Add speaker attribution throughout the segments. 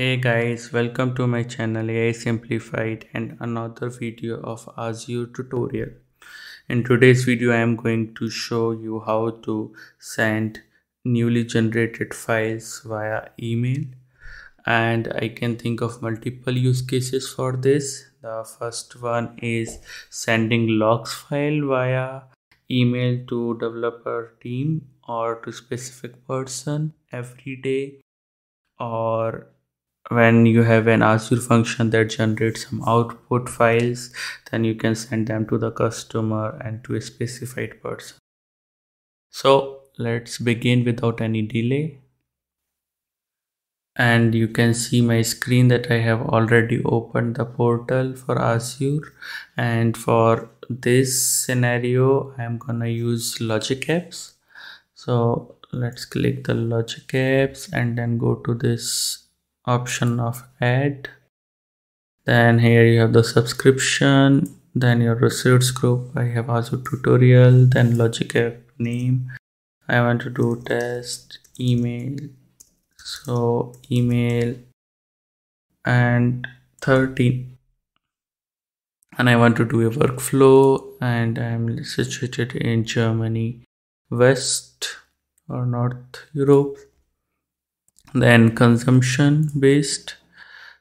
Speaker 1: Hey guys, welcome to my channel AI Simplified and another video of Azure tutorial. In today's video, I am going to show you how to send newly generated files via email and I can think of multiple use cases for this. The first one is sending logs file via email to developer team or to specific person every day or when you have an Azure function that generates some output files, then you can send them to the customer and to a specified person. So let's begin without any delay. And you can see my screen that I have already opened the portal for Azure. And for this scenario, I'm gonna use Logic Apps. So let's click the Logic Apps and then go to this option of add. Then here you have the subscription then your resource group. I have also tutorial then logic app name. I want to do test email. So email and 13 and i want to do a workflow and i'm situated in germany west or north europe then consumption based.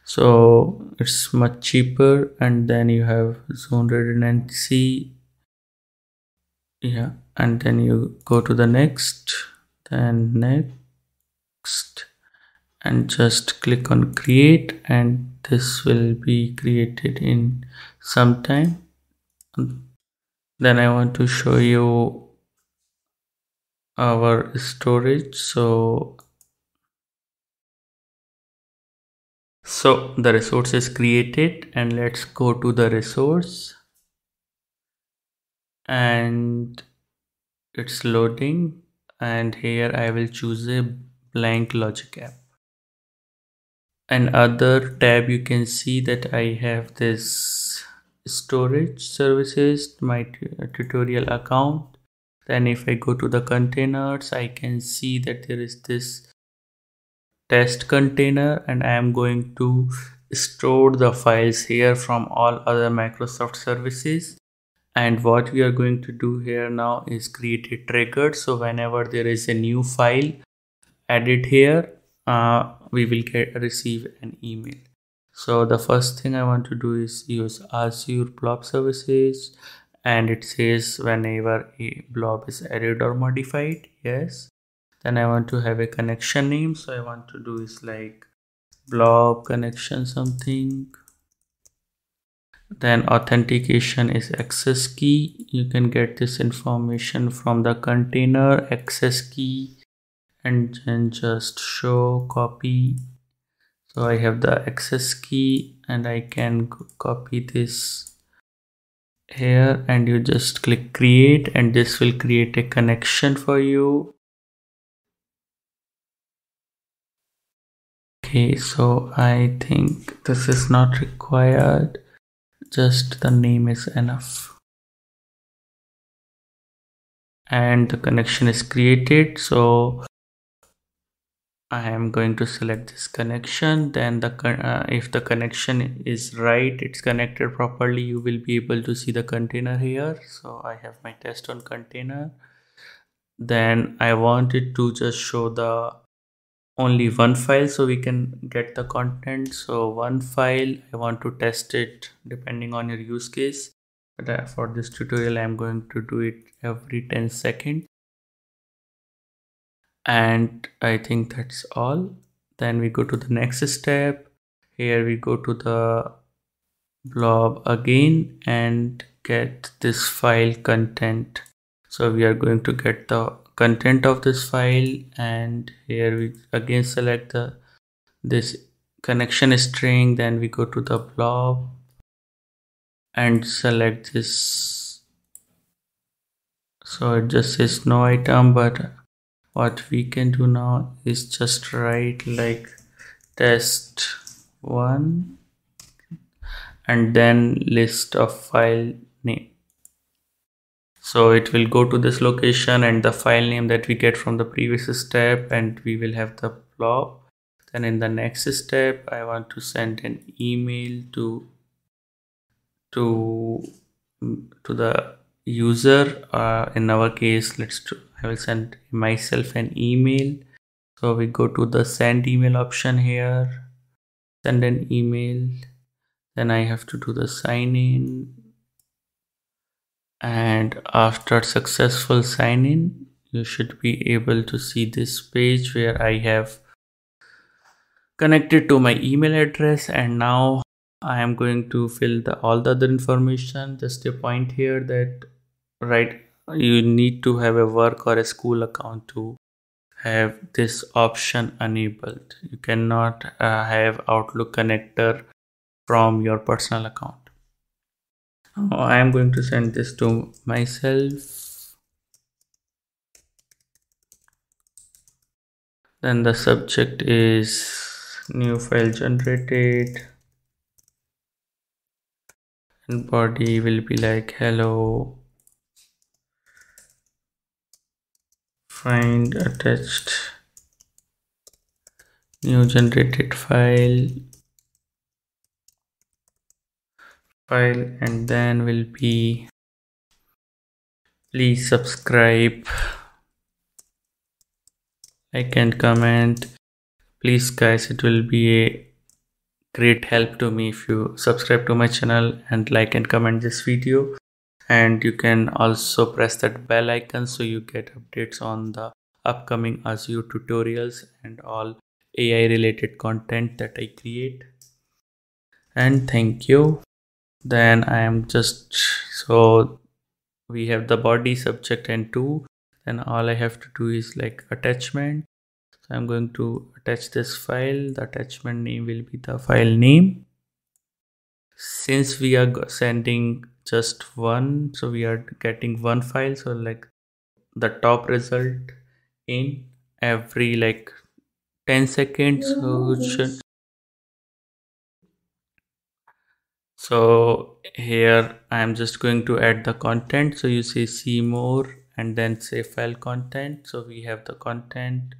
Speaker 1: So it's much cheaper and then you have zone redundancy. Yeah and then you go to the next then next and just click on create and this will be created in some time. Then i want to show you our storage. So so the resource is created and let's go to the resource. And it's loading. And here I will choose a blank logic app. And other tab you can see that I have this storage services my uh, tutorial account. Then if I go to the containers I can see that there is this test container and I am going to store the files here from all other Microsoft services. And what we are going to do here now is create a trigger so whenever there is a new file added here uh, we will get receive an email. So the first thing I want to do is use Azure blob services. And it says whenever a blob is added or modified yes then I want to have a connection name. So I want to do is like blob connection something. Then authentication is access key. You can get this information from the container access key and then just show copy. So I have the access key and I can copy this here and you just click create and this will create a connection for you okay so I think this is not required. Just the name is enough. And the connection is created so I am going to select this connection. Then the uh, if the connection is right it's connected properly you will be able to see the container here. So I have my test on container. Then I wanted to just show the only one file so we can get the content. So one file i want to test it depending on your use case. But uh, for this tutorial i'm going to do it every 10 seconds. And i think that's all. Then we go to the next step. Here we go to the blob again and get this file content so we are going to get the content of this file and here we again select the this connection string then we go to the blob and select this. So it just says no item but what we can do now is just write like test one and then list of file name so it will go to this location and the file name that we get from the previous step and we will have the blob then in the next step i want to send an email to to to the user. Uh, in our case let's do, i will send myself an email. So we go to the send email option here. Send an email. Then i have to do the sign in and after successful sign in you should be able to see this page where i have connected to my email address. And now I am going to fill the all the other information. Just a point here that right you need to have a work or a school account to have this option enabled. You cannot uh, have outlook connector from your personal account Oh, I am going to send this to myself. Then the subject is new file generated. And body will be like hello. Find attached new generated file file and then will be please subscribe. Like and comment. Please guys it will be a great help to me if you subscribe to my channel and like and comment this video. And you can also press that bell icon so you get updates on the upcoming Azure tutorials and all AI related content that I create. And thank you then I am just so we have the body subject and two. Then all I have to do is like attachment. So i'm going to attach this file. The attachment name will be the file name. Since we are sending just one so we are getting one file. So like the top result in every like 10 seconds. So should so here i am just going to add the content. So you say see more and then say file content. So we have the content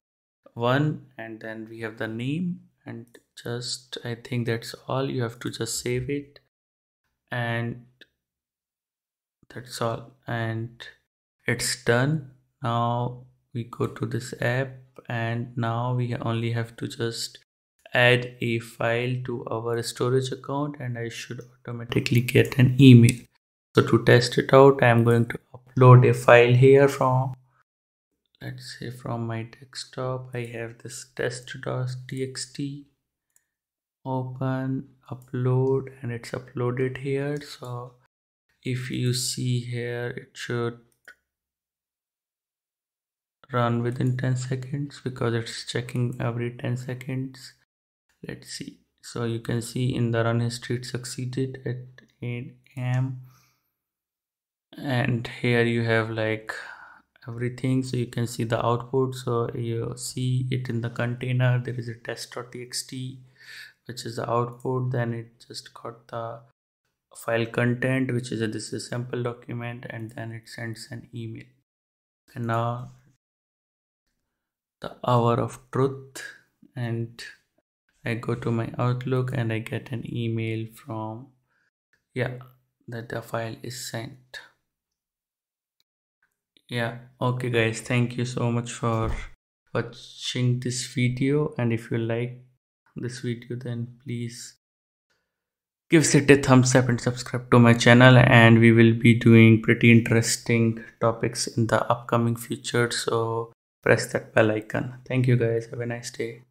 Speaker 1: one and then we have the name and just I think that's all. You have to just save it and that's all. And it's done. Now we go to this app and now we only have to just add a file to our storage account and I should automatically get an email. So to test it out I am going to upload a file here from let's say from my desktop. I have this test.txt open upload and it's uploaded here. So if you see here it should run within 10 seconds because it's checking every 10 seconds let's see. So you can see in the run history it succeeded at 8 am and here you have like everything. So you can see the output. So you see it in the container. There is a test.txt which is the output. Then it just got the file content which is a this is a sample document. And then it sends an email. And now the hour of truth. And I go to my outlook and I get an email from yeah that the file is sent. Yeah okay guys. Thank you so much for watching this video. And if you like this video then please give it a thumbs up and subscribe to my channel. And we will be doing pretty interesting topics in the upcoming future. So press that bell icon. Thank you guys. Have a nice day